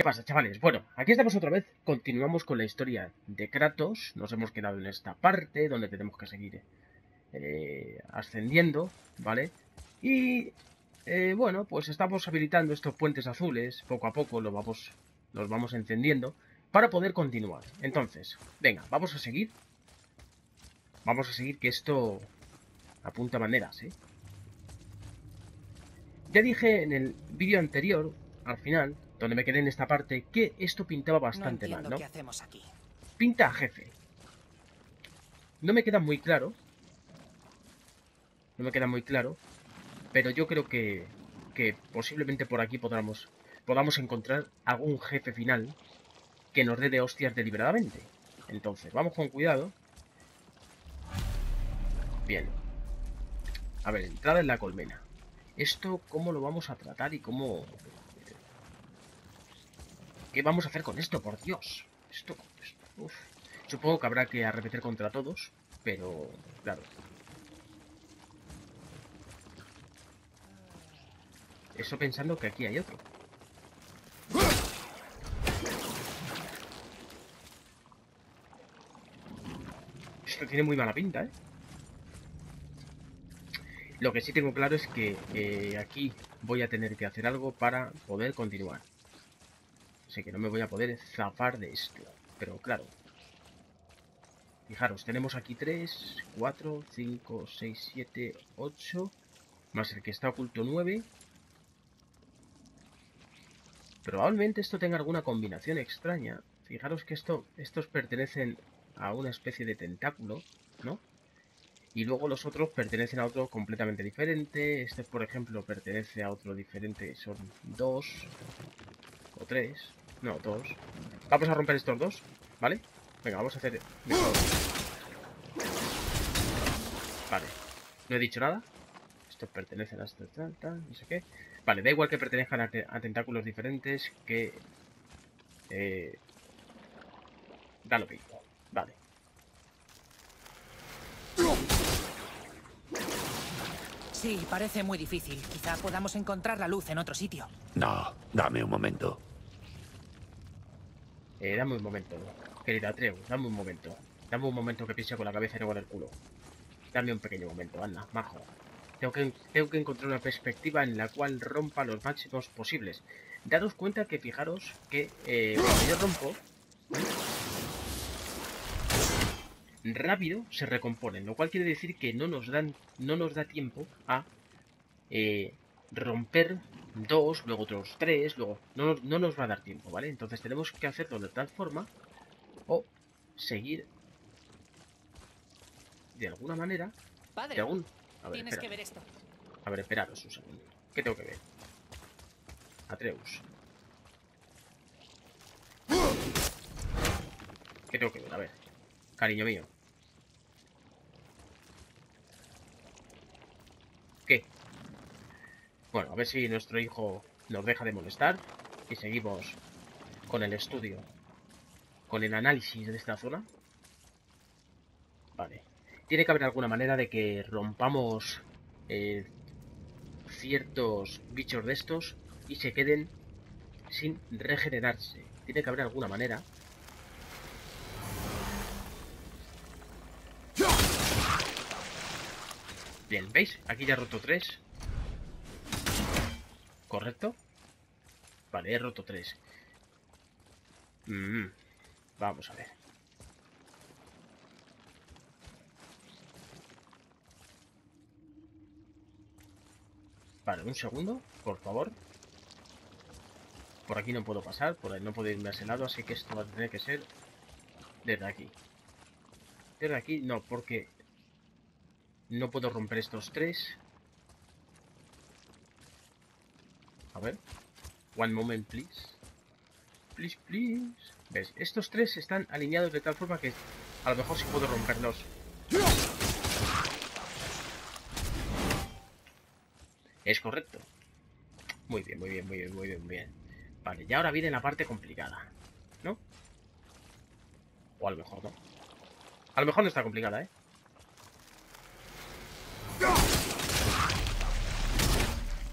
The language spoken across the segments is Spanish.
¿Qué pasa, chavales? Bueno, aquí estamos otra vez. Continuamos con la historia de Kratos. Nos hemos quedado en esta parte donde tenemos que seguir eh, ascendiendo, ¿vale? Y eh, bueno, pues estamos habilitando estos puentes azules. Poco a poco los vamos, los vamos encendiendo para poder continuar. Entonces, venga, vamos a seguir. Vamos a seguir que esto apunta maneras, ¿eh? Ya dije en el vídeo anterior, al final, donde me quedé en esta parte, que esto pintaba bastante no mal, ¿no? qué hacemos aquí. Pinta a jefe. No me queda muy claro. No me queda muy claro. Pero yo creo que, que posiblemente por aquí podamos, podamos encontrar algún jefe final que nos dé de hostias deliberadamente. Entonces, vamos con cuidado. Bien. A ver, entrada en la colmena. ¿Esto cómo lo vamos a tratar y cómo... ¿Qué vamos a hacer con esto, por Dios? Esto... esto uf. Supongo que habrá que arremeter contra todos, pero... Claro. Eso pensando que aquí hay otro. Esto tiene muy mala pinta, ¿eh? Lo que sí tengo claro es que eh, aquí voy a tener que hacer algo para poder continuar. Así que no me voy a poder zafar de esto. Pero claro. Fijaros, tenemos aquí 3, 4, 5, 6, 7, 8. Más el que está oculto 9. Probablemente esto tenga alguna combinación extraña. Fijaros que esto, estos pertenecen a una especie de tentáculo, ¿no? Y luego los otros pertenecen a otro completamente diferente. Este, por ejemplo, pertenece a otro diferente. Son dos. O tres. No, dos. Vamos a romper estos dos, ¿vale? Venga, vamos a hacer... Vale. No he dicho nada. Estos pertenecen a tal, tal, no sé qué. Vale, da igual que pertenezcan a, te a tentáculos diferentes que... Eh... Da lo mismo. Vale. Sí, parece muy difícil. Quizá podamos encontrar la luz en otro sitio. No, dame un momento. Eh, dame un momento, querida Treu, dame un momento. Dame un momento que pise con la cabeza y no con el culo. Dame un pequeño momento, anda, majo. Tengo que, tengo que encontrar una perspectiva en la cual rompa los máximos posibles. Daros cuenta que fijaros que eh, cuando yo rompo, rápido se recomponen, lo cual quiere decir que no nos dan, no nos da tiempo a eh, romper dos, luego otros tres, luego no, no nos va a dar tiempo, ¿vale? Entonces tenemos que hacerlo de tal forma o seguir de alguna manera, Padre, de algún, a ver, tienes espera. que ver esto. A ver, esperaros un segundo. ¿Qué tengo que ver? Atreus. ¿Qué tengo que ver? A ver. Cariño mío. ¿Qué? Bueno, a ver si nuestro hijo nos deja de molestar y seguimos con el estudio, con el análisis de esta zona. Vale. Tiene que haber alguna manera de que rompamos eh, ciertos bichos de estos y se queden sin regenerarse. Tiene que haber alguna manera. Bien, ¿veis? Aquí ya he roto tres. ¿Correcto? Vale, he roto tres. Mm, vamos a ver. Vale, un segundo, por favor. Por aquí no puedo pasar, por ahí no puedo irme a ese lado, así que esto va a tener que ser desde aquí. Desde aquí no, porque no puedo romper estos tres. A ver. One moment, please. Please, please. ¿Ves? Estos tres están alineados de tal forma que a lo mejor sí puedo romperlos. Es correcto. Muy bien, muy bien, muy bien, muy bien, muy bien. Vale, y ahora viene la parte complicada. ¿No? O a lo mejor no. A lo mejor no está complicada, ¿eh?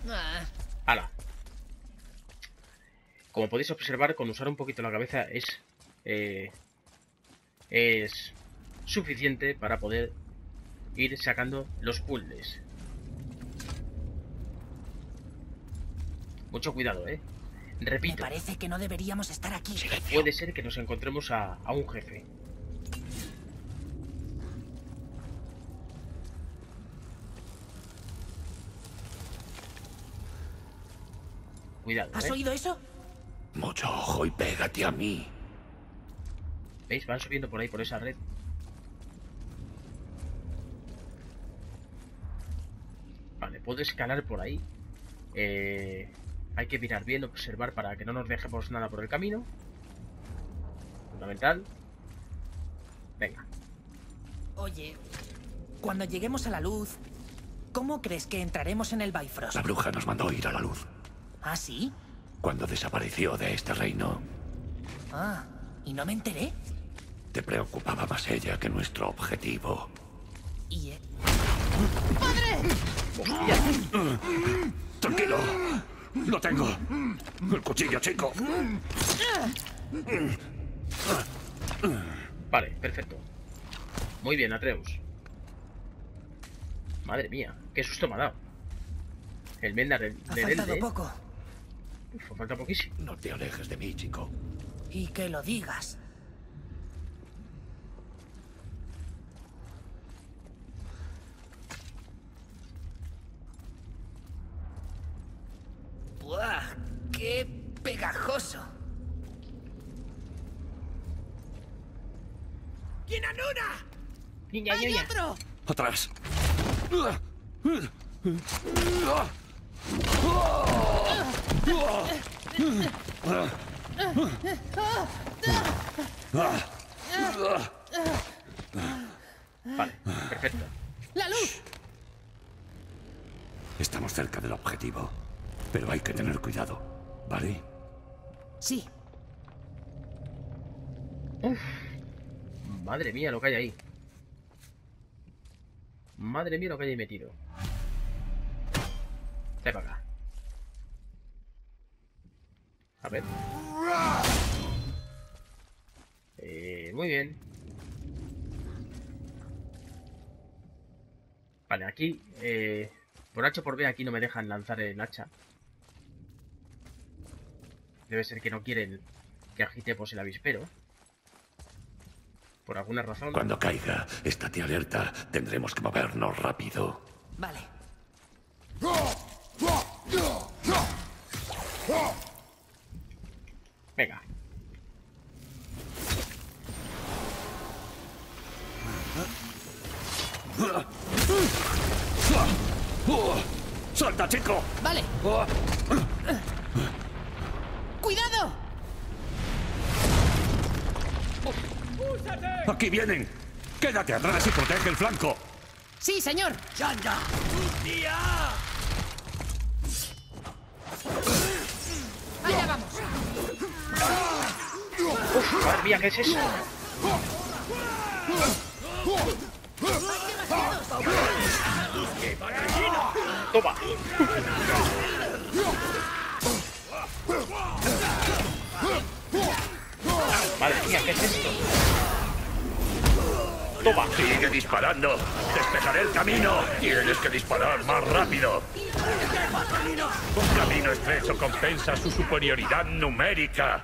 Ah, ¡Hala! Como podéis observar, con usar un poquito la cabeza es... eh, es suficiente para poder ir sacando los puzzles. Mucho cuidado, ¿eh? Me Repito, parece que no deberíamos estar aquí. puede ser que nos encontremos a, a un jefe. Cuidado, ¿Has ¿eh? oído eso? Mucho ojo y pégate a mí. ¿Veis? Van subiendo por ahí, por esa red. Vale, puedo escalar por ahí. Eh, hay que mirar bien, observar para que no nos dejemos nada por el camino. Fundamental. Venga. Oye, cuando lleguemos a la luz, ¿cómo crees que entraremos en el Bifrost? La bruja nos mandó ir a la luz. ¿Ah, sí? Cuando desapareció de este reino, Ah, ¿y no me enteré? te preocupaba más ella que nuestro objetivo. Y... eh, Tranquilo. Lo tengo. El cuchillo, chico. Vale, perfecto. Muy bien, Atreus. Madre mía, qué susto me ha dado. El Mendar de, Ha de faltado Delde. poco. Uf, falta poquísimo. No te alejes de mí, chico. Y que lo digas. ¡Buah! ¡Qué pegajoso! Niña, niña. Atrás. Vale, perfecto. ¡La luz! Estamos cerca del objetivo. Pero hay que tener cuidado. ¿Vale? Sí, Madre mía lo que hay ahí. Madre mía lo que hay ahí metido. Ven para acá. A ver. Eh, muy bien. Vale, aquí, eh, por H o por B, aquí no me dejan lanzar el hacha. Debe ser que no quieren que agitemos el avispero. Por alguna razón. Cuando caiga, estate alerta. Tendremos que movernos rápido. vale. Venga. ¡Salta, chico! Vale. ¡Cuidado! ¡Aquí vienen! ¡Quédate atrás y protege el flanco! Sí, señor. Allá Uf, madre mía, ¿qué es eso? Toma. Madre mía, ¿qué es esto? Toma. ¡Sigue disparando! ¡Despejaré el camino! ¡Tienes que disparar más rápido! Un camino estrecho compensa su superioridad numérica.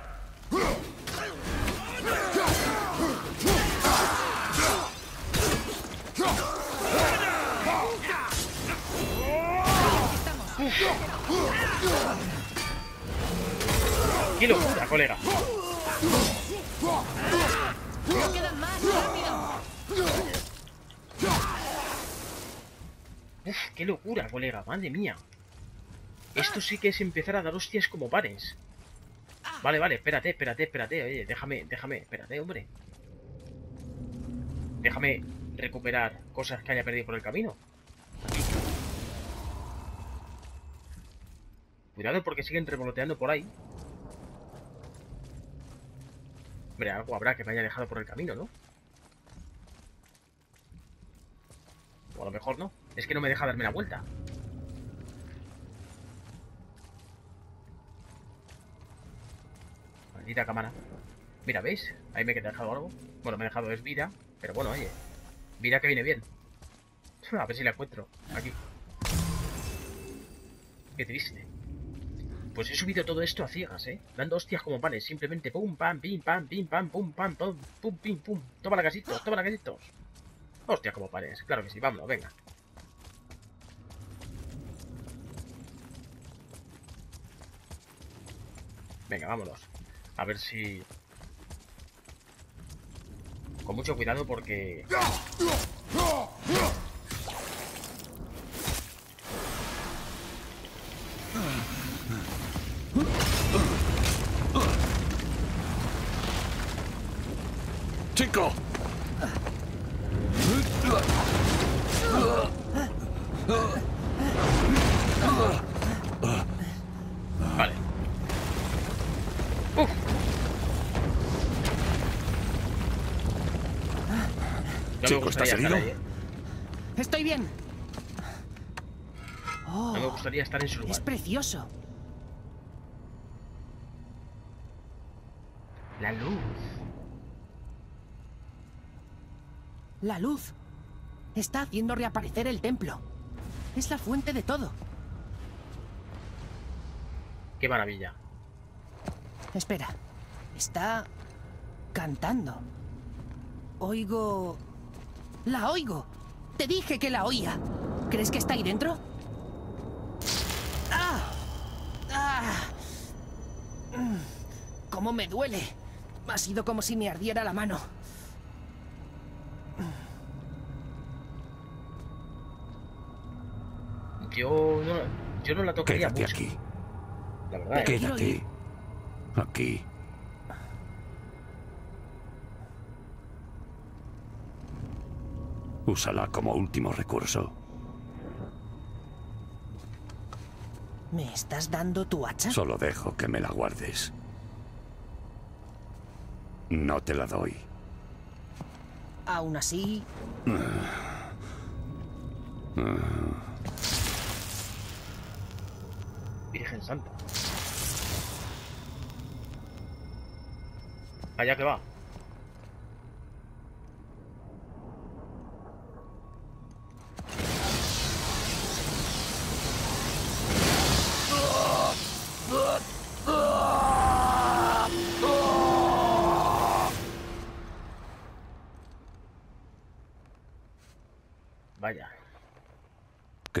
¡Qué locura, colega! Uf, qué locura, colega, madre mía. Esto sí que es empezar a dar hostias como pares. Vale, vale, espérate, espérate, espérate. Oye, déjame, déjame, espérate, hombre. Déjame recuperar cosas que haya perdido por el camino. Cuidado porque siguen revoloteando por ahí. Hombre, algo habrá que me haya dejado por el camino, ¿no? O a lo mejor no. Es que no me deja darme la vuelta. Maldita cámara. Mira, ¿veis? Ahí me he dejado algo. Bueno, me he dejado es vida. Pero bueno, oye. Vida que viene bien. A ver si la encuentro. Aquí. Qué triste. Pues he subido todo esto a ciegas, ¿eh? Dando hostias como panes. Simplemente pum, pam, pim, pam, pim, pam, pum, pam, pum, pum, pim, pum. Toma la casitos, toma la casitos. Hostias como panes. Claro que sí, vámonos, venga. Venga, vámonos. A ver si... Con mucho cuidado porque... No Chico, ¿estás herido? ahí, ¿eh? Estoy bien. No me Oh, gustaría estar en su es lugar. precioso. La luz. La luz. Está haciendo reaparecer el templo. Es la fuente de todo. Qué maravilla. Espera. Está cantando. Oigo... La oigo. Te dije que la oía. ¿Crees que está ahí dentro? ¡Ah! ¡Ah! Mm, ¿Cómo me duele? Ha sido como si me ardiera la mano. Yo no, yo no la tocaría Quédate mucho. aquí. La verdad, ¿eh? Quédate. Aquí. Úsala como último recurso. ¿Me estás dando tu hacha? Solo dejo que me la guardes. No te la doy. Aún así, Virgen Santa. Allá que va.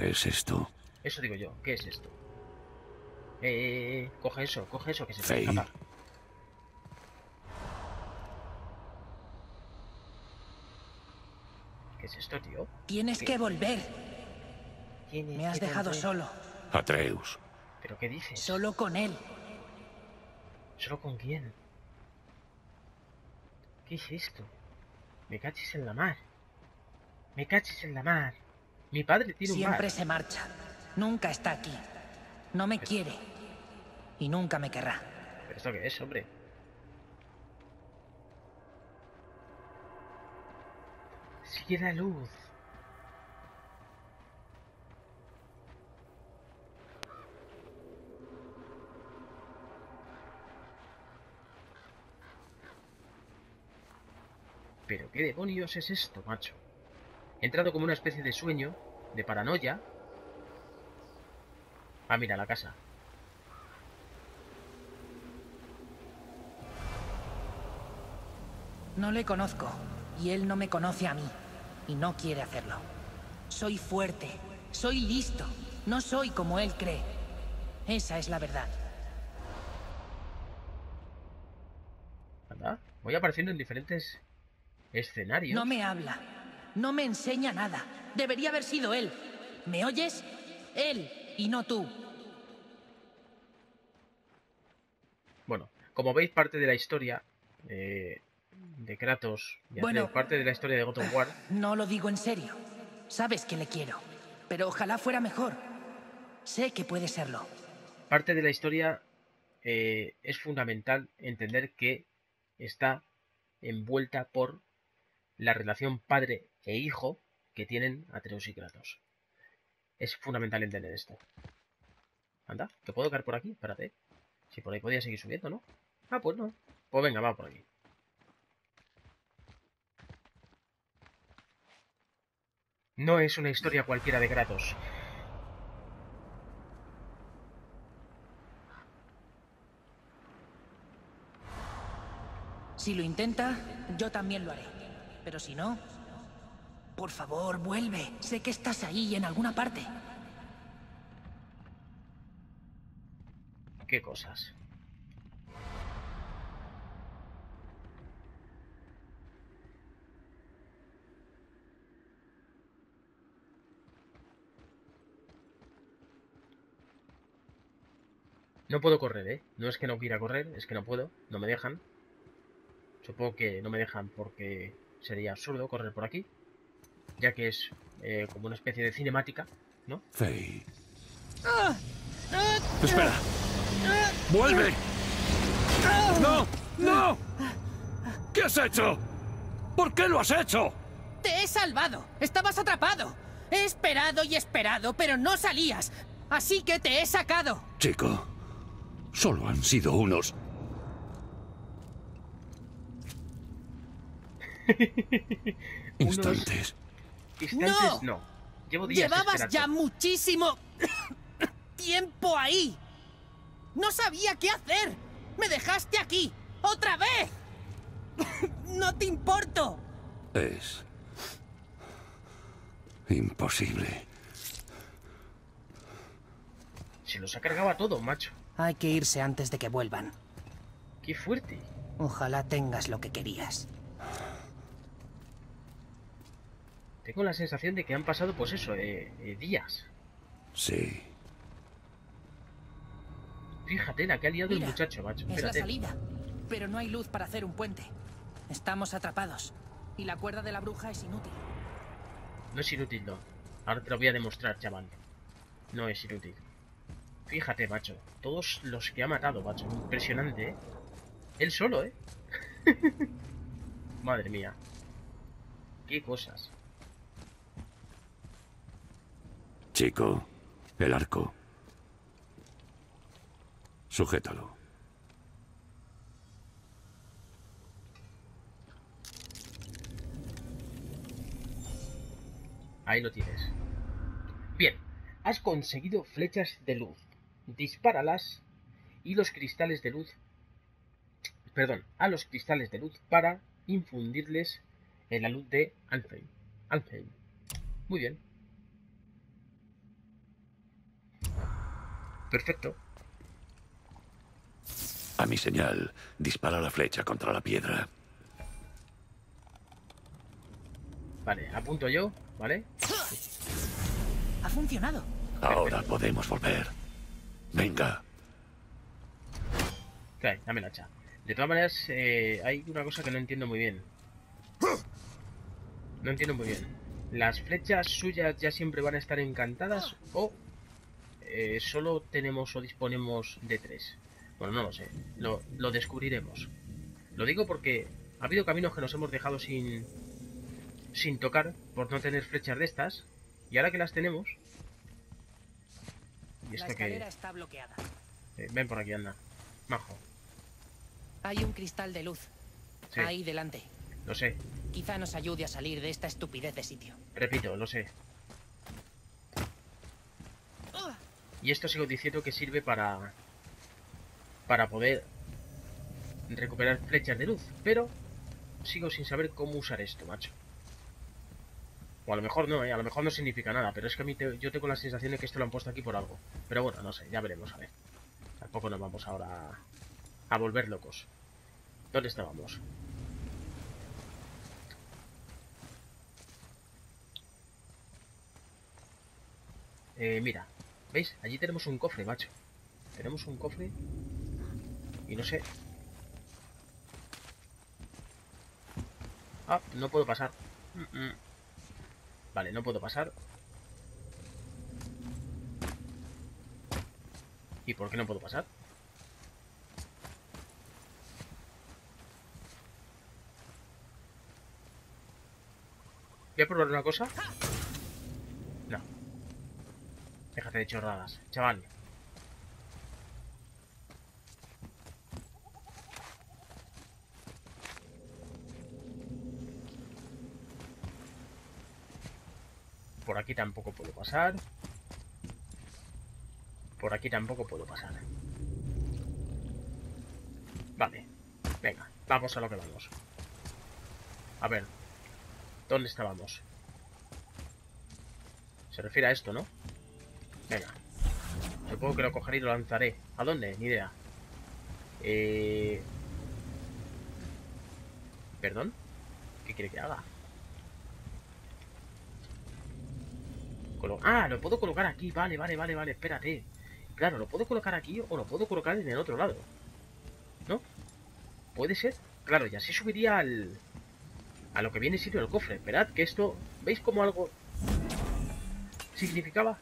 ¿Qué es esto? eso digo yo. ¿Qué es esto? Eh, eh, eh, coge eso, coge eso, que se puede escapar. ¿Qué es esto, tío? tienes que volver. Tiene Me has dejado volver. solo. Atreus. ¿Pero qué dices? Solo con él. ¿Solo con quién? ¿Qué es esto? Me cachis en la mar. Me cachis en la mar. Mi padre tiene un Siempre se marcha. Nunca está aquí. No me quiere. Y nunca me querrá. ¿Pero esto qué es, hombre? Sigue la luz. ¿Pero qué demonios es esto, macho? Entrado como una especie de sueño, de paranoia. Ah, mira, la casa. No le conozco. Y él no me conoce a mí. Y no quiere hacerlo. Soy fuerte. Soy listo. No soy como él cree. Esa es la verdad. Anda, voy apareciendo en diferentes escenarios. No me habla. No me enseña nada. Debería haber sido él. ¿Me oyes? Él y no tú. Bueno, como veis, parte de la historia eh, de Kratos y Bueno. Parte de la historia de God of War, No lo digo en serio. Sabes que le quiero. Pero ojalá fuera mejor. Sé que puede serlo. parte de la historia eh, es fundamental entender que está envuelta por la relación padre e hijo que tienen Atreus y Kratos. Es fundamental entender esto. Anda, ¿que puedo caer por aquí? Espérate. Si por ahí podía seguir subiendo, ¿no? Ah, pues no. Pues venga, va por aquí. No es una historia cualquiera de Kratos. Si lo intenta, yo también lo haré. Pero si no... Por favor, vuelve. Sé que estás ahí en alguna parte. ¿Qué cosas? No puedo correr, ¿eh? No es que no quiera correr, es que no puedo, no me dejan. Supongo que no me dejan porque sería absurdo correr por aquí, ya que es eh, como una especie de cinemática, ¿no? Faye. Espera. ¡Vuelve! ¡No! ¡No! ¿Qué has hecho? ¿Por qué lo has hecho? ¡Te he salvado! ¡Estabas atrapado! He esperado y esperado, pero no salías. Así que te he sacado. Chico, solo han sido unos... Instantes. Instantes no. Llevo días Llevabas esperando. ya muchísimo tiempo ahí. No sabía qué hacer. Me dejaste aquí. ¡Otra vez! No te importo. Es... Imposible. Se los ha cargado a todo, macho. Hay que irse antes de que vuelvan. Qué fuerte. Ojalá tengas lo que querías. Tengo la sensación de que han pasado, pues eso, eh, eh, días. Sí. Fíjate la que ha liado el muchacho, macho. Es la Espérate. salida. Pero no hay luz para hacer un puente. Estamos atrapados. Y la cuerda de la bruja es inútil. No es inútil, no. Ahora te lo voy a demostrar, chaval. No es inútil. Fíjate, macho. Todos los que ha matado, macho. Impresionante, ¿eh? Él solo, ¿eh? Madre mía. Qué cosas. Chico, el arco. Sujétalo. Ahí lo tienes. Bien, has conseguido flechas de luz. Dispáralas y los cristales de luz. Perdón, a los cristales de luz para infundirles en la luz de Alfheim. Alfheim. Muy bien. Perfecto. A mi señal, dispara la flecha contra la piedra. Vale, apunto yo, ¿vale? Ha funcionado. Ahora podemos volver. Venga. Trae, dame la hacha. De todas maneras, eh, hay una cosa que no entiendo muy bien. No entiendo muy bien. ¿Las flechas suyas ya siempre van a estar encantadas o eh, solo tenemos o disponemos de tres? Bueno, no lo sé. Lo, lo descubriremos. Lo digo porque ha habido caminos que nos hemos dejado sin, sin tocar por no tener flechas de estas. Y ahora que las tenemos... ¿Y La esto escalera que está bloqueada. ven por aquí, anda. Majo. Hay un cristal de luz. Sí. Ahí delante. Lo sé. Quizá nos ayude a salir de esta estupidez de sitio. Repito, lo sé. Y esto sigo diciendo que sirve para... Para poder recuperar flechas de luz. Pero sigo sin saber cómo usar esto, macho. O a lo mejor no, ¿eh? A lo mejor no significa nada. Pero es que a mí yo tengo la sensación de que esto lo han puesto aquí por algo. Pero bueno, no sé, ya veremos, a ver. Tampoco nos vamos ahora a, a volver locos. ¿Dónde estábamos? Eh, mira, ¿veis? Allí tenemos un cofre, macho. Tenemos un cofre. Y no sé. Ah, no puedo pasar. Vale, no puedo pasar. ¿Y por qué no puedo pasar? Voy a probar una cosa. Déjate de chorradas, chaval. Por aquí tampoco puedo pasar. Por aquí tampoco puedo pasar. Vale. Venga, vamos a lo que vamos. A ver. ¿Dónde estábamos? Se refiere a esto, ¿no? Venga. Supongo que lo cogeré y lo lanzaré. ¿A dónde? Ni idea. Eh... ¿Perdón? ¿Qué quiere que haga? Ah, lo puedo colocar aquí. Vale, vale, vale, vale. Espérate. Claro, lo puedo colocar aquí o lo puedo colocar en el otro lado. ¿No? ¿Puede ser? Claro, y así subiría al... A lo que viene siendo el cofre. Esperad que esto... ¿Veis como algo significaba?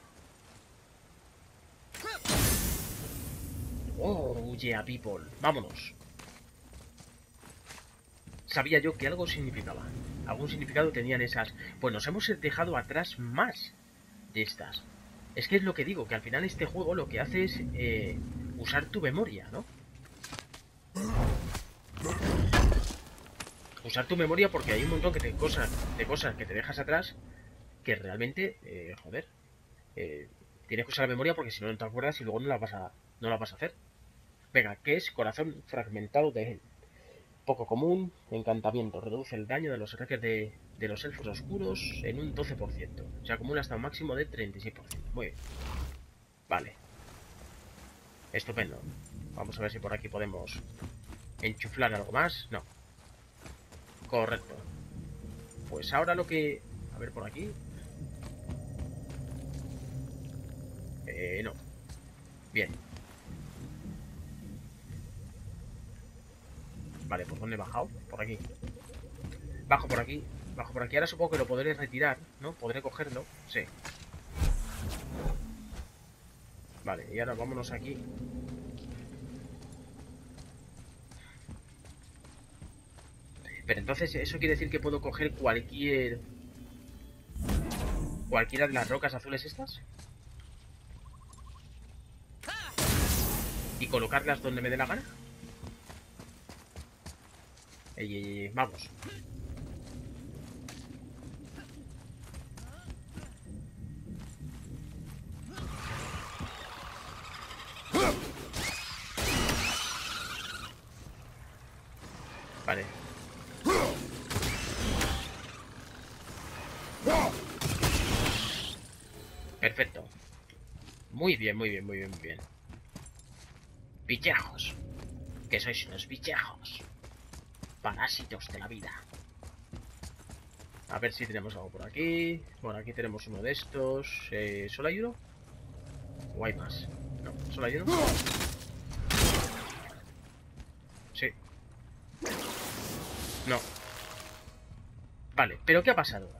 Yeah, people. Vámonos. Sabía yo que algo significaba. Algún significado tenían esas... Pues nos hemos dejado atrás más de estas. Es que es lo que digo, que al final este juego lo que hace es eh, usar tu memoria, ¿no? Usar tu memoria porque hay un montón de cosas, de cosas que te dejas atrás que realmente, eh, joder, eh, tienes que usar la memoria porque si no, no te acuerdas y luego no la vas a, no la vas a hacer. Venga, ¿qué es corazón fragmentado de él? Poco común, encantamiento, reduce el daño de los ataques de, de los elfos oscuros en un 12%. Se acumula hasta un máximo de 36%. Muy bien. Vale. Estupendo. Vamos a ver si por aquí podemos enchuflar algo más. No. Correcto. Pues ahora lo que... A ver por aquí. Eh, no. Bien. Vale, ¿por dónde he bajado? Por aquí. Bajo por aquí. Bajo por aquí. Ahora supongo que lo podré retirar, ¿no? Podré cogerlo. Sí. Vale, y ahora vámonos aquí. Pero entonces, ¿eso quiere decir que puedo coger cualquier... Cualquiera de las rocas azules estas? ¿Y colocarlas donde me dé la gana? Vamos. Perfecto. Muy bien, muy bien, muy bien, muy bien. Pichejos. Que sois unos pichejos. Parásitos de la vida. A ver si tenemos algo por aquí. Bueno, aquí tenemos uno de estos. Eh, ¿Solo hay uno? ¿O hay más? No, ¿solo hay uno? Sí. No. Vale, pero ¿qué ha pasado?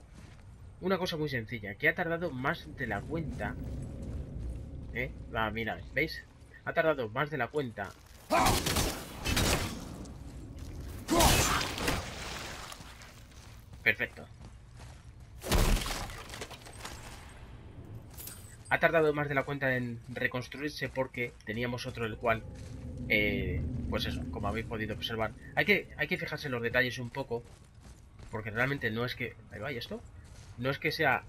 Una cosa muy sencilla, que ha tardado más de la cuenta. ¿Eh? Va, mira, ¿veis? Ha tardado más de la cuenta. Perfecto. Ha tardado más de la cuenta en reconstruirse porque teníamos otro el cual, eh, pues eso, como habéis podido observar. Hay que, hay que fijarse en los detalles un poco, porque realmente no es que... Ahí va, ¿y esto? No es que sea...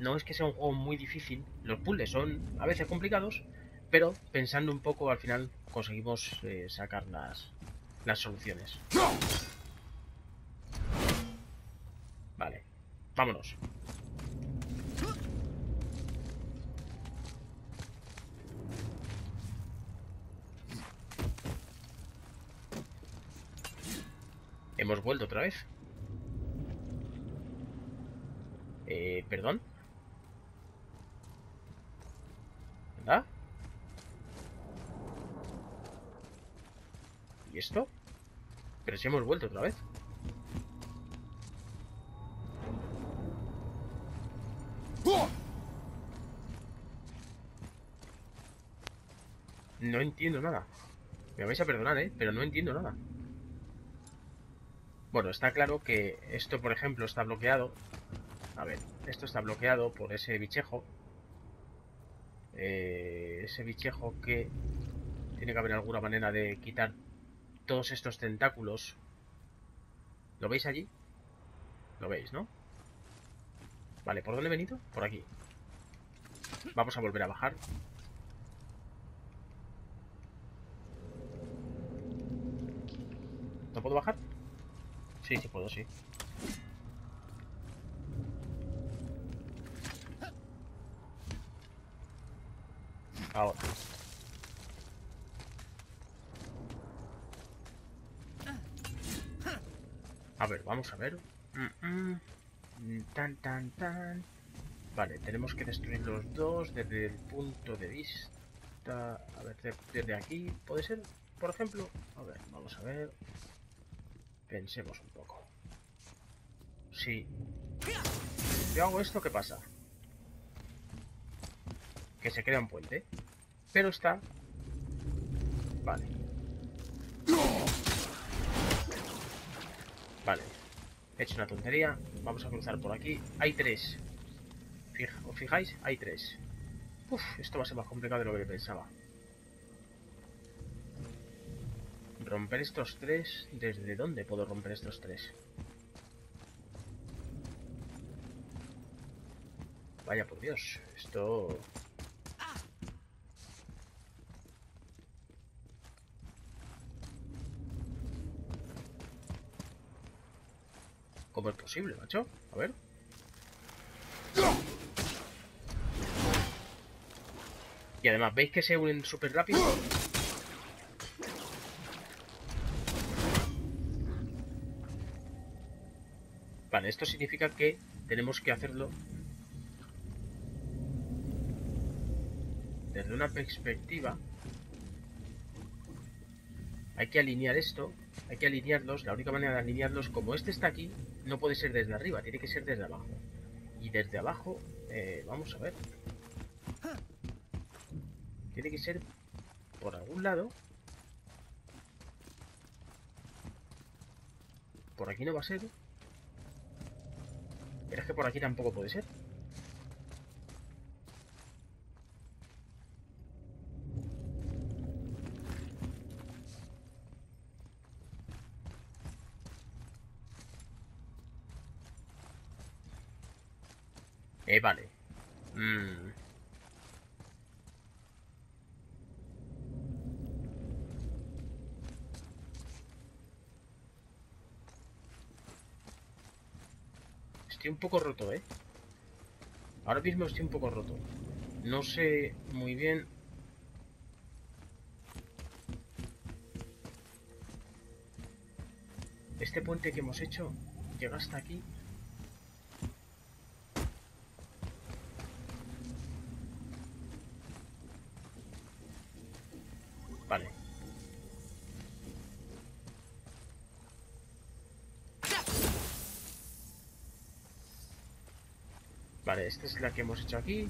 No es que sea un juego muy difícil, los puzzles son a veces complicados, pero pensando un poco al final conseguimos eh, sacar las, las soluciones. Vámonos. Hemos vuelto otra vez. Eh, ¿perdón? ¿Verdad? ¿Y esto? Pero si hemos vuelto otra vez. No entiendo nada. Me vais a perdonar, ¿eh? Pero no entiendo nada. Bueno, está claro que esto, por ejemplo, está bloqueado. A ver, esto está bloqueado por ese bichejo. Eh, ese bichejo que tiene que haber alguna manera de quitar todos estos tentáculos. ¿Lo veis allí? Lo veis, ¿no? Vale, ¿por dónde he venido? Por aquí. Vamos a volver a bajar. ¿No puedo bajar? Sí, sí puedo, sí. Ahora. A ver, vamos a ver. Tan, tan, tan. Vale, tenemos que destruir los dos desde el punto de vista... A ver, desde aquí, ¿puede ser? Por ejemplo, a ver, vamos a ver. Pensemos un poco. Si yo hago esto, ¿qué pasa? Que se crea un puente. Pero está... Vale. Vale. He hecho una tontería. Vamos a cruzar por aquí. Hay tres. ¿Os fijáis? Hay tres. Uf, esto va a ser más complicado de lo que pensaba. Romper estos tres... ¿Desde dónde puedo romper estos tres? Vaya por Dios, esto... ¿Cómo es posible, macho? A ver. Y además, ¿veis que se unen súper rápido? Esto significa que tenemos que hacerlo desde una perspectiva. Hay que alinear esto, hay que alinearlos. La única manera de alinearlos, como este está aquí, no puede ser desde arriba, tiene que ser desde abajo. Y desde abajo, eh, vamos a ver. Tiene que ser por algún lado. Por aquí no va a ser. Pero es que por aquí tampoco puede ser. Eh, vale. Mm. Estoy un poco roto, ¿eh? Ahora mismo estoy un poco roto. No sé muy bien... Este puente que hemos hecho llega hasta aquí Vale. Vale, esta es la que hemos hecho aquí.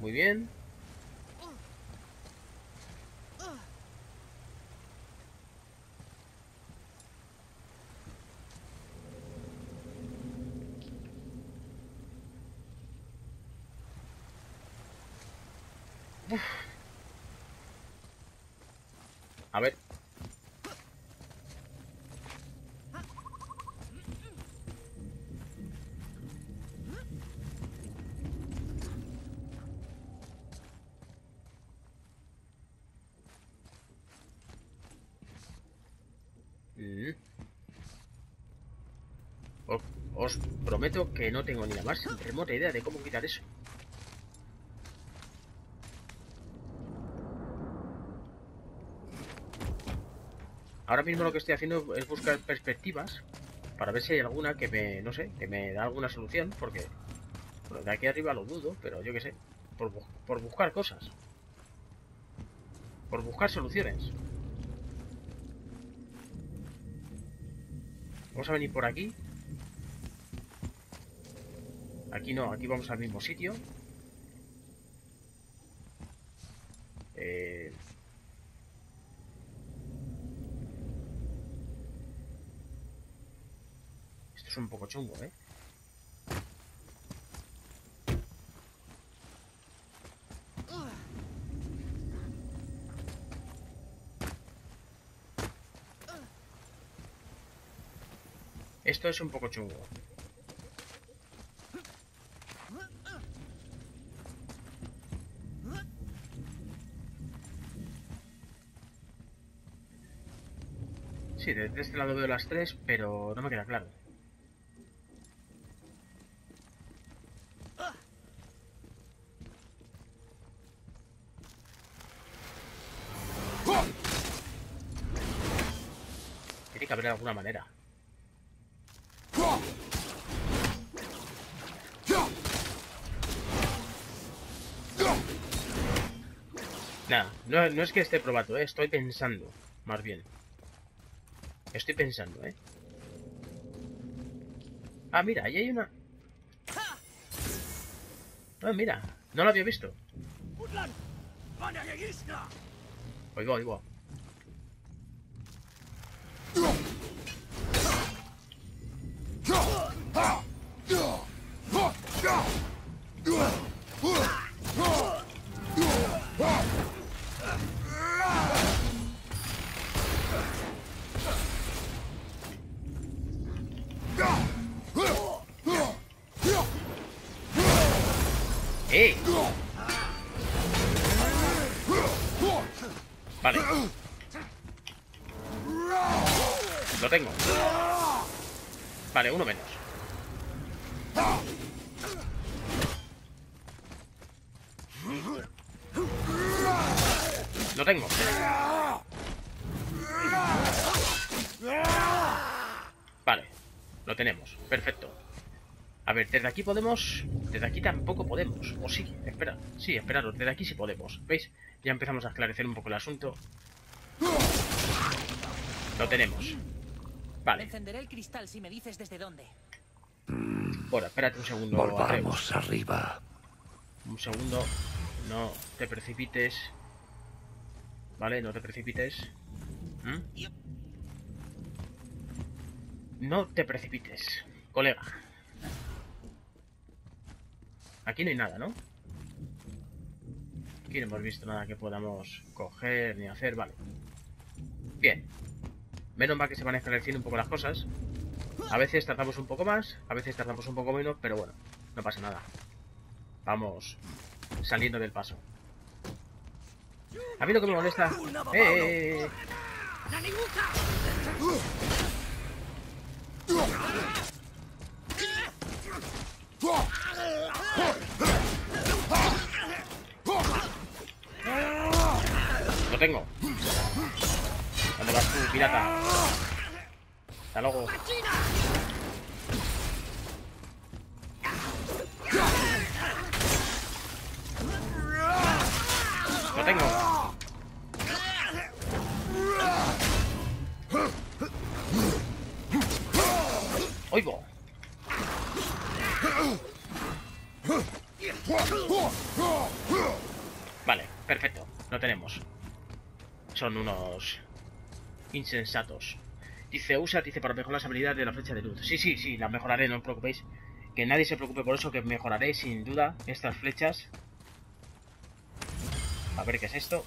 Muy bien. A ver. Mm. Os, prometo que no tengo ni la más remota idea de cómo quitar eso. Ahora mismo lo que estoy haciendo es buscar perspectivas para ver si hay alguna que me, no sé, que me da alguna solución, porque de aquí arriba lo dudo, pero yo qué sé, por, por buscar cosas, por buscar soluciones. Vamos a venir por aquí. Aquí no, aquí vamos al mismo sitio. Eh... Esto es un poco chungo, ¿eh? Esto es un poco chungo. Sí, desde este lado veo las tres, pero no me queda claro. Tiene que haber alguna manera. Nada, no, es que esté probando, ¿eh? estoy pensando, más bien. Estoy pensando, ¿eh? Ah, mira, ahí hay una... Ah, mira, no lo había visto. Oigo, oigo. Lo tenemos. Perfecto. A ver, desde aquí podemos... Desde aquí tampoco podemos. O sí, espera. Sí, esperaros, desde aquí sí podemos. ¿Veis? Ya empezamos a esclarecer un poco el asunto. Lo tenemos. Vale. Encenderé el cristal si me dices desde dónde. Bueno, espérate un segundo. Volvamos Atreus. arriba. Un segundo. No te precipites. Vale, no te precipites. ¿Mm? No te precipites, colega. Aquí no hay nada, ¿no? Aquí no hemos visto nada que podamos coger ni hacer, vale. Bien. Menos mal que se van esclareciendo un poco las cosas. A veces tardamos un poco más, a veces tardamos un poco menos, pero bueno, no pasa nada. Vamos saliendo del paso. A mí lo que me molesta... ¡Eh! eh, eh! Lo tengo. ¿Dónde vas tú, pirata? Hasta luego. Lo tengo. Oigo. Vale, perfecto. Lo tenemos. Son unos insensatos. Dice, usa, dice, para mejorar las habilidades de la flecha de luz. Sí, sí, sí, las mejoraré, no os preocupéis. Que nadie se preocupe por eso, que mejoraré sin duda estas flechas. A ver qué es esto.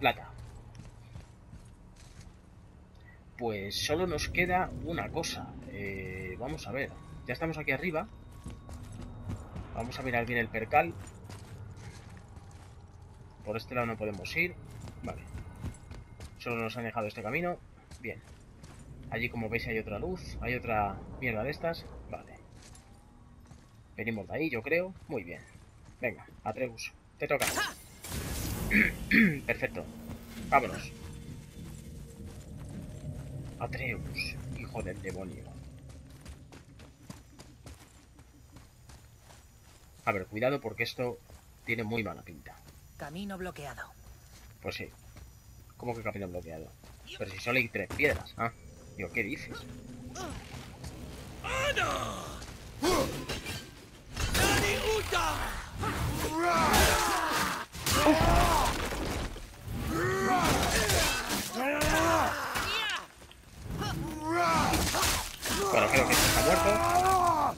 Plata. Pues solo nos queda una cosa. Eh, vamos a ver. Ya estamos aquí arriba. Vamos a mirar bien el percal. Por este lado no podemos ir. Vale. Solo nos han dejado este camino. Bien. Allí como veis hay otra luz. Hay otra mierda de estas. Vale. Venimos de ahí, yo creo. Muy bien. Venga, Atreus. Te toca. Perfecto. Vámonos. Atreus, hijo del demonio. A ver, cuidado porque esto tiene muy mala pinta. Camino bloqueado. Pues sí. ¿Cómo que camino bloqueado? Pero si solo hay tres piedras, ¿ah? Digo, ¿qué dices? Bueno, creo que está muerto.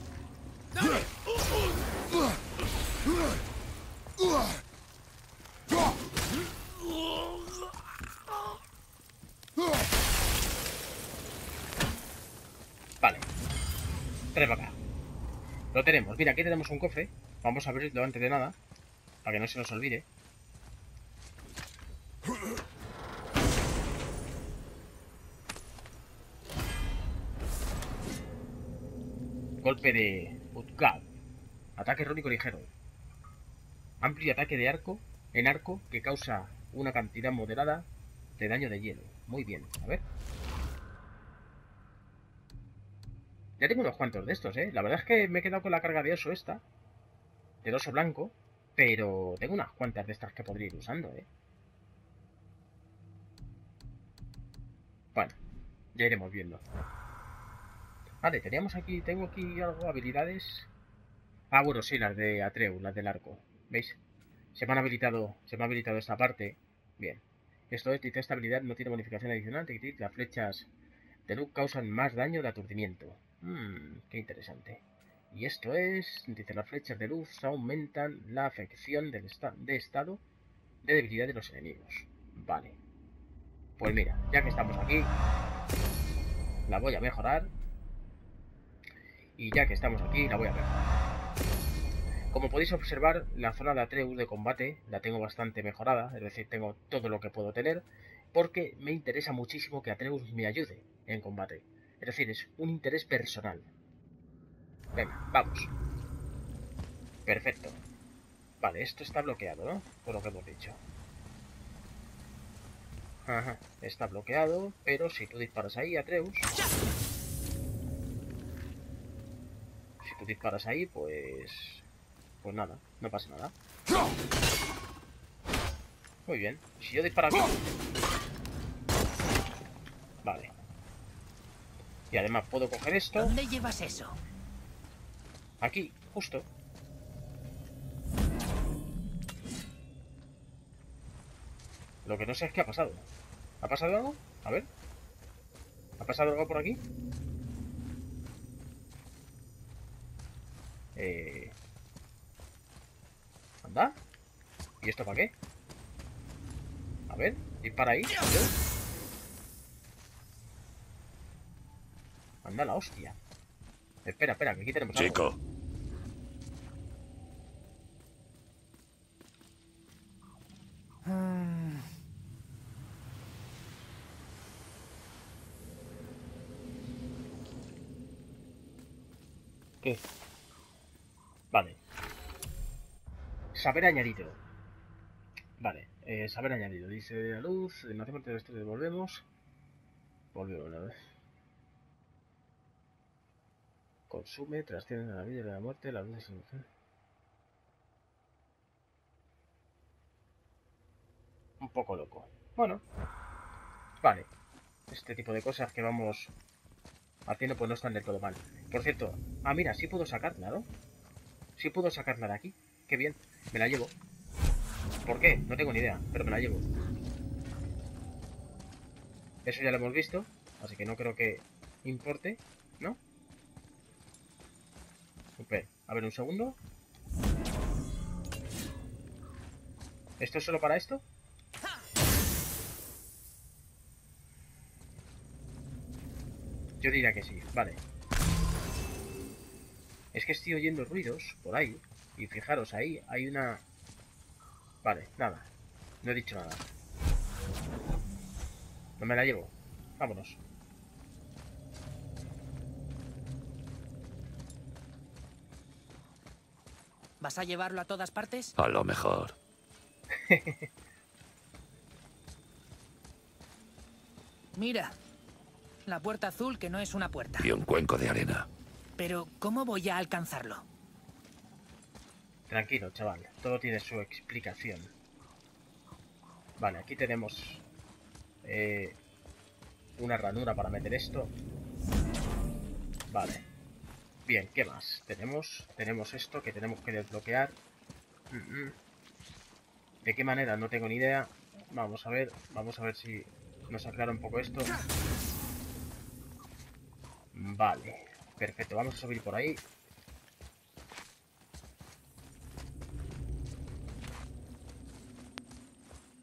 Vale. Trae para acá. Lo tenemos. Mira, aquí tenemos un cofre. Vamos a abrirlo antes de nada. Para que no se nos olvide. De Utgard. Ataque rónico ligero. Amplio ataque de arco en arco que causa una cantidad moderada de daño de hielo. Muy bien, a ver. Ya tengo unos cuantos de estos, ¿eh? La verdad es que me he quedado con la carga de oso esta. De oso blanco. Pero tengo unas cuantas de estas que podría ir usando, ¿eh? Bueno, ya iremos viendo. Vale, teníamos aquí, tengo aquí algo, habilidades. Ah, bueno, sí, las de Atreu, las del arco. ¿Veis? Se me han habilitado, se me ha habilitado esta parte. Bien. Esto es, dice, esta habilidad no tiene bonificación adicional. Las flechas de luz causan más daño de aturdimiento. Mmm, qué interesante. Y esto es, dice, las flechas de luz aumentan la afección de estado de debilidad de los enemigos. Vale. Pues mira, ya que estamos aquí, la voy a mejorar. Y ya que estamos aquí, la voy a mejorar. Como podéis observar, la zona de Atreus de combate la tengo bastante mejorada, es decir, tengo todo lo que puedo tener, porque me interesa muchísimo que Atreus me ayude en combate. Es decir, es un interés personal. Venga, vamos. Perfecto. Vale, esto está bloqueado, ¿no? Por lo que hemos dicho. Ajá, está bloqueado, pero si tú disparas ahí, Atreus... tú disparas ahí, pues... Pues nada, no pasa nada. Muy bien. Si yo disparo aquí... Vale. Y además puedo coger esto. ¿Dónde llevas eso? Aquí, justo. Lo que no sé es qué ha pasado. ¿Ha pasado algo? A ver. ¿Ha pasado algo por aquí? Eh... ¿Anda? ¿Y esto para qué? A ver, dispara ahí. Anda la hostia. Espera, espera, que aquí tenemos Chico. algo. ¿Qué? Vale. Saber añadido. Vale, eh, saber añadido. Dice la luz, no hace parte de esto, devolvemos. Volvemos una vez. Consume, trasciende la vida y la muerte, la luz es Un poco loco. Bueno. Vale. Este tipo de cosas que vamos haciendo pues no están del todo mal. Por cierto, ah mira, sí puedo sacarla, ¿no? Sí puedo sacarla de aquí. Qué bien, me la llevo. ¿Por qué? No tengo ni idea, pero me la llevo. Eso ya lo hemos visto, así que no creo que importe, ¿no? Super. A ver, un segundo. ¿Esto es solo para esto? Yo diría que sí, vale. Es que estoy oyendo ruidos por ahí. Y fijaros, ahí hay una... Vale, nada. No he dicho nada. No me la llevo. Vámonos. ¿Vas a llevarlo a todas partes? A lo mejor. Mira, la puerta azul que no es una puerta. Y un cuenco de arena. Pero, ¿cómo voy a alcanzarlo? Tranquilo, chaval. Todo tiene su explicación. Vale, aquí tenemos eh, una ranura para meter esto. Vale. Bien, ¿qué más? Tenemos, tenemos esto que tenemos que desbloquear. ¿De qué manera? No tengo ni idea. Vamos a ver, vamos a ver si nos aclara un poco esto. Vale, perfecto. Vamos a subir por ahí.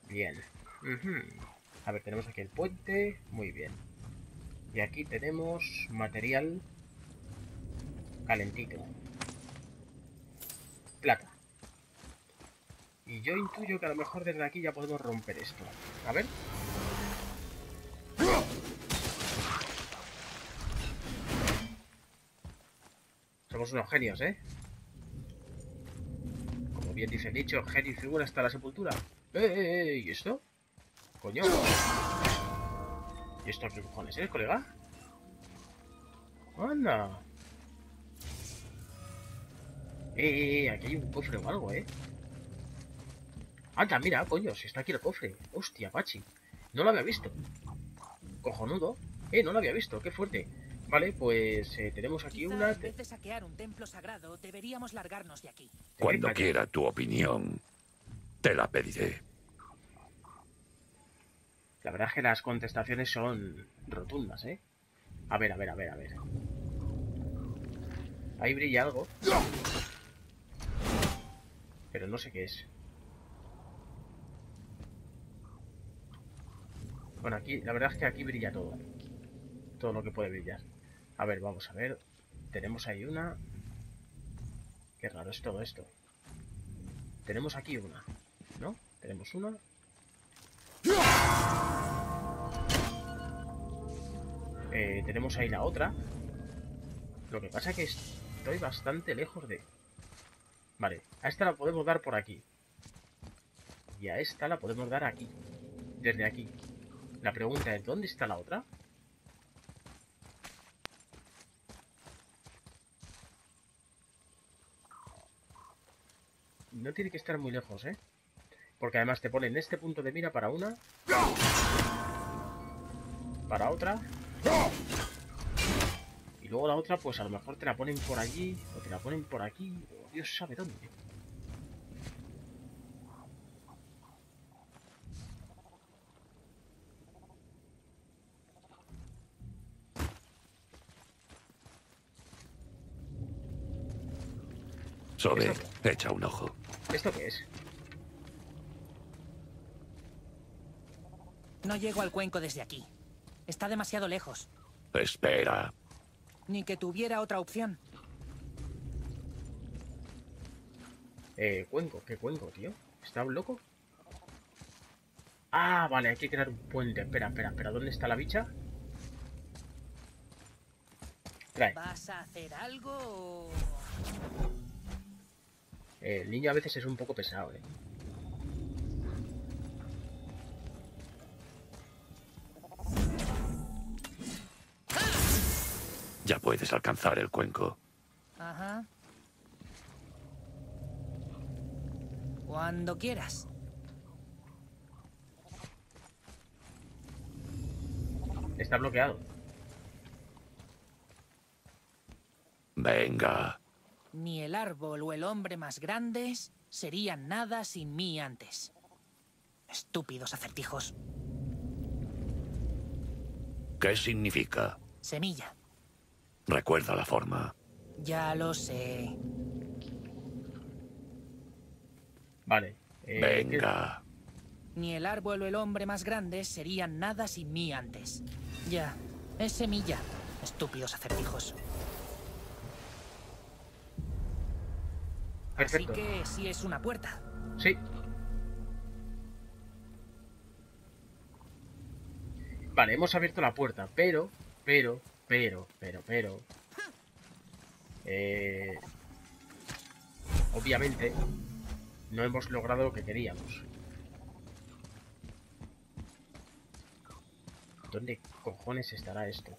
Bien. A ver, tenemos aquí el puente. Muy bien. Y aquí tenemos material calentito. Plata. Y yo intuyo que a lo mejor desde aquí ya podemos romper esto. A ver. Somos unos genios, ¿eh? Como bien dice dicho, genio y figura hasta la sepultura. ¡Eh, eh, eh! ¿Y esto? ¡Coño! ¿Y esto qué cojones es, colega? ¡Anda! Eh, eh, eh, aquí hay un cofre o algo, ¿eh? Anda, mira, coño, si está aquí el cofre. Hostia, Pachi. No lo había visto. Cojonudo. Eh, no lo había visto, qué fuerte. Vale, pues eh, tenemos aquí Quizá una... en vez de saquear un templo sagrado, deberíamos largarnos de aquí. Cuando quiera tu opinión, te la pediré. La verdad es que las contestaciones son rotundas, ¿eh? A ver, a ver, a ver, a ver. Ahí brilla algo. Pero no sé qué es. Bueno, aquí, la verdad es que aquí brilla todo. Todo lo que puede brillar. A ver, vamos a ver. Tenemos ahí una. Qué raro es todo esto. Tenemos aquí una. ¿No? Tenemos una. Eh, tenemos ahí la otra. Lo que pasa es que estoy bastante lejos de... Vale, a esta la podemos dar por aquí. Y a esta la podemos dar aquí. Desde aquí. La pregunta es, ¿dónde está la otra? No tiene que estar muy lejos, ¿eh? Porque además te ponen este punto de mira para una. Para otra. Y luego la otra, pues a lo mejor te la ponen por allí. O te la ponen por aquí. O Dios sabe dónde. Sobe, Eso. echa un ojo. ¿Esto qué es? No llego al cuenco desde aquí. Está demasiado lejos. Espera. Ni que tuviera otra opción. Eh, cuenco. ¿Qué cuenco, tío? ¿Está un loco? Ah, vale, hay que crear un puente. Espera, espera, espera. ¿Dónde está la bicha? Trae. ¿Vas a hacer algo o...? El niño a veces es un poco pesado, eh. Ya puedes alcanzar el cuenco. Ajá. Cuando quieras. Está bloqueado. Venga. Ni el árbol o el hombre más grandes serían nada sin mí antes. Estúpidos acertijos. ¿Qué significa? Semilla. Recuerda la forma. Ya lo sé. Vale. eh, Venga. Ni el árbol o el hombre más grandes serían nada sin mí antes. Ya. Es semilla. Estúpidos acertijos. Perfecto. Así que sí es una puerta. Sí. Vale, hemos abierto la puerta, pero, pero, pero, pero, pero... Eh, obviamente, no hemos logrado lo que queríamos. ¿Dónde cojones estará esto?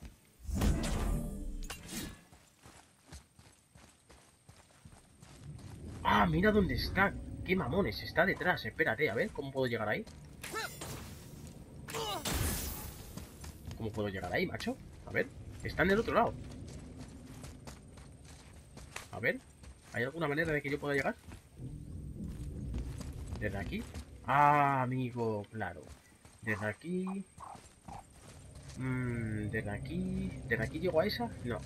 Ah, mira dónde está. Qué mamones, está detrás. Espérate, a ver, ¿cómo puedo llegar ahí? ¿Cómo puedo llegar ahí, macho? A ver, está en el otro lado. A ver, ¿hay alguna manera de que yo pueda llegar? ¿Desde aquí? Ah, amigo, claro. Desde aquí... Mm, desde aquí... ¿Desde aquí llego a esa? No.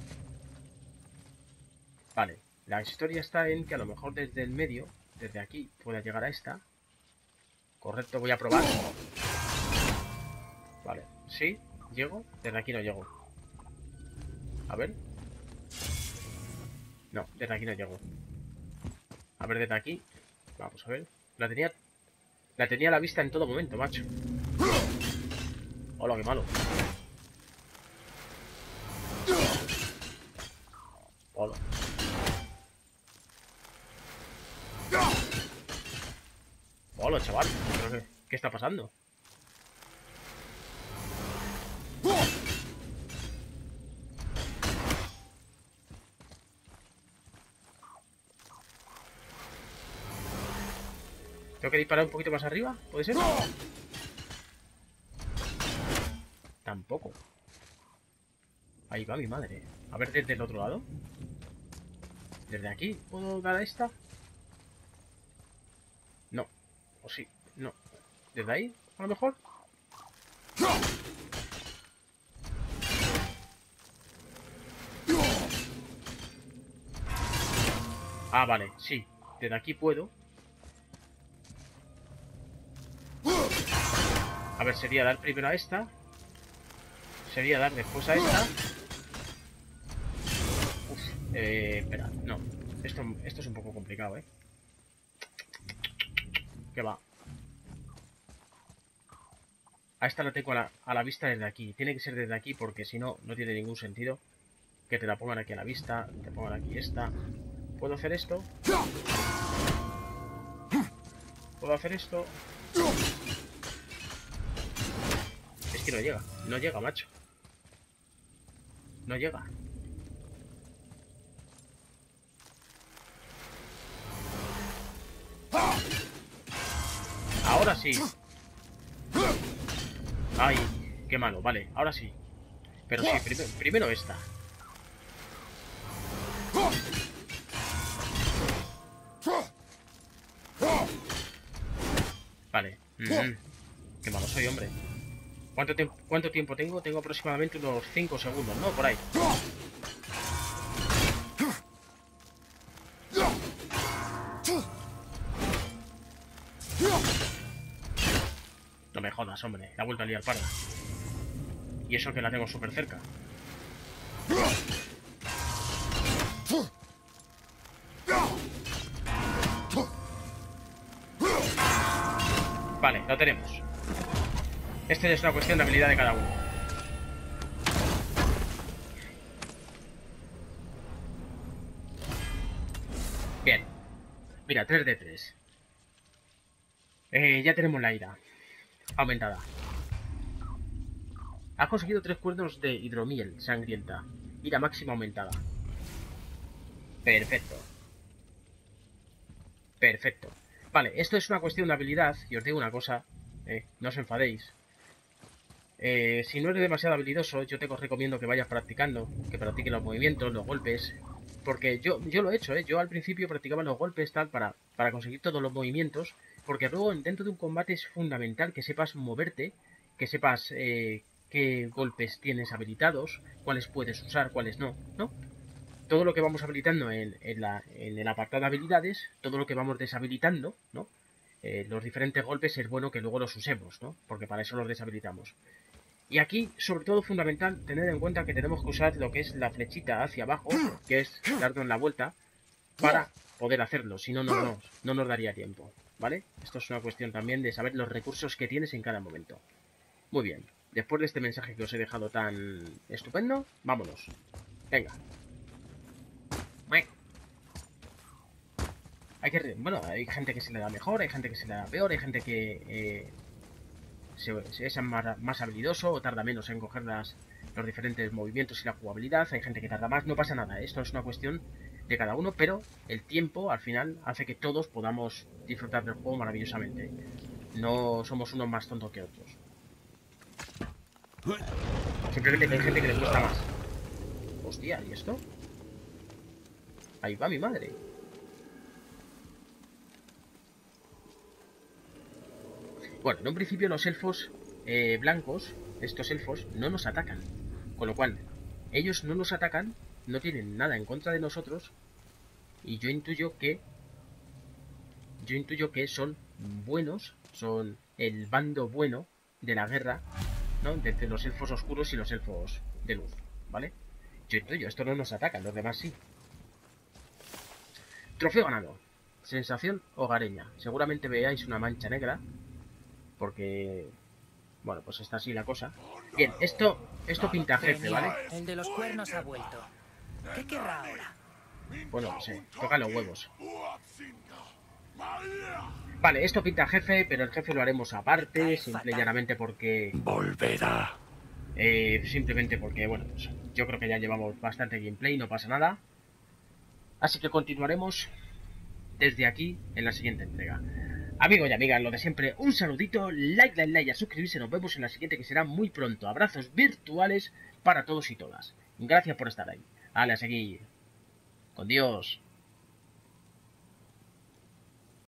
Vale, la historia está en que a lo mejor desde el medio, desde aquí, pueda llegar a esta. Correcto, voy a probar. Vale, sí, llego. Desde aquí no llego. A ver. No, desde aquí no llego. A ver, desde aquí. Vamos a ver. La tenía... La tenía a la vista en todo momento, macho. Hola, qué malo. Hola. Hola, chaval. ¿Qué, qué está pasando? ¿Tengo que disparar un poquito más arriba? ¿Puede ser? Tampoco. Ahí va mi madre. A ver desde el otro lado. ¿Desde aquí puedo dar a esta? No. Sí. No. ¿Desde ahí? A lo mejor. Ah, vale. Sí. Desde aquí puedo. A ver, sería dar primero a esta. Sería dar después a esta. Uf, eh, espera, no. Esto, esto es un poco complicado, ¿eh? ¿Qué va? A esta la tengo a la, a la vista desde aquí. Tiene que ser desde aquí porque si no, no tiene ningún sentido que te la pongan aquí a la vista, te pongan aquí esta. ¿Puedo hacer esto? ¿Puedo hacer esto? Es que no llega, no llega, macho. No llega. Ahora sí. Ay, qué malo, vale, ahora sí. Pero sí, prim primero esta. Vale. Mm -hmm. Qué malo soy, hombre. ¿Cuánto, ¿Cuánto tiempo tengo? Tengo aproximadamente unos 5 segundos, ¿no? Por ahí. Hombre. La vuelta a liar parda. Y eso que la tengo súper cerca. Vale, lo tenemos. Esta es una cuestión de habilidad de cada uno. Bien. Mira, 3 de 3. Eh, ya tenemos la ira. Aumentada. Ha conseguido tres cuernos de hidromiel sangrienta. Ira máxima aumentada. Perfecto. Perfecto. Vale, esto es una cuestión de habilidad. Y os digo una cosa. Eh, no os enfadéis. Eh, si no eres demasiado habilidoso, yo te recomiendo que vayas practicando, que practiques los movimientos, los golpes, porque yo, yo lo he hecho, ¿eh? yo al principio practicaba los golpes tal para, para conseguir todos los movimientos, porque luego dentro de un combate es fundamental que sepas moverte, que sepas eh, qué golpes tienes habilitados, cuáles puedes usar, cuáles no, ¿no? Todo lo que vamos habilitando en, en, la, en el apartado de habilidades, todo lo que vamos deshabilitando, ¿no? Eh, los diferentes golpes es bueno que luego los usemos, ¿no? Porque para eso los deshabilitamos. Y aquí, sobre todo fundamental, tener en cuenta que tenemos que usar lo que es la flechita hacia abajo, que es darnos la vuelta, para poder hacerlo, si no, no nos, no nos daría tiempo, ¿vale? Esto es una cuestión también de saber los recursos que tienes en cada momento. Muy bien, después de este mensaje que os he dejado tan estupendo, vámonos. Venga. Hay que, bueno, hay gente que se le da mejor, hay gente que se le da peor, hay gente que eh, se, es más, más, habilidoso o tarda menos en coger las, los diferentes movimientos y la jugabilidad, hay gente que tarda más, no pasa nada, esto es una cuestión de cada uno, pero el tiempo al final hace que todos podamos disfrutar del juego maravillosamente. No somos unos más tontos que otros. Simplemente hay gente que les gusta más. Hostia, ¿y esto? Ahí va mi madre. Bueno, en un principio los elfos eh, blancos, estos elfos, no nos atacan. Con lo cual, ellos no nos atacan, no tienen nada en contra de nosotros. Y yo intuyo que... Yo intuyo que son buenos, son el bando bueno de la guerra, ¿no? Entre los elfos oscuros y los elfos de luz, ¿vale? Yo intuyo, esto no nos atacan, los demás sí. Trofeo ganado. Sensación hogareña. Seguramente veáis una mancha negra porque bueno, pues está así la cosa. Bien, esto esto pinta jefe, ¿vale? El de los cuernos ha vuelto. ¿Qué querrá ahora? Bueno, no sé, toca los huevos. Vale, esto pinta jefe, pero el jefe lo haremos aparte, simple y llanamente porque... Volverá. eh, simplemente porque, bueno, pues, yo creo que ya llevamos bastante gameplay, no pasa nada. Así que continuaremos desde aquí en la siguiente entrega. Amigos y amigas, lo de siempre, un saludito, like, like, like, a suscribirse, nos vemos en la siguiente que será muy pronto. Abrazos virtuales para todos y todas. Gracias por estar ahí. A seguir. Con Dios.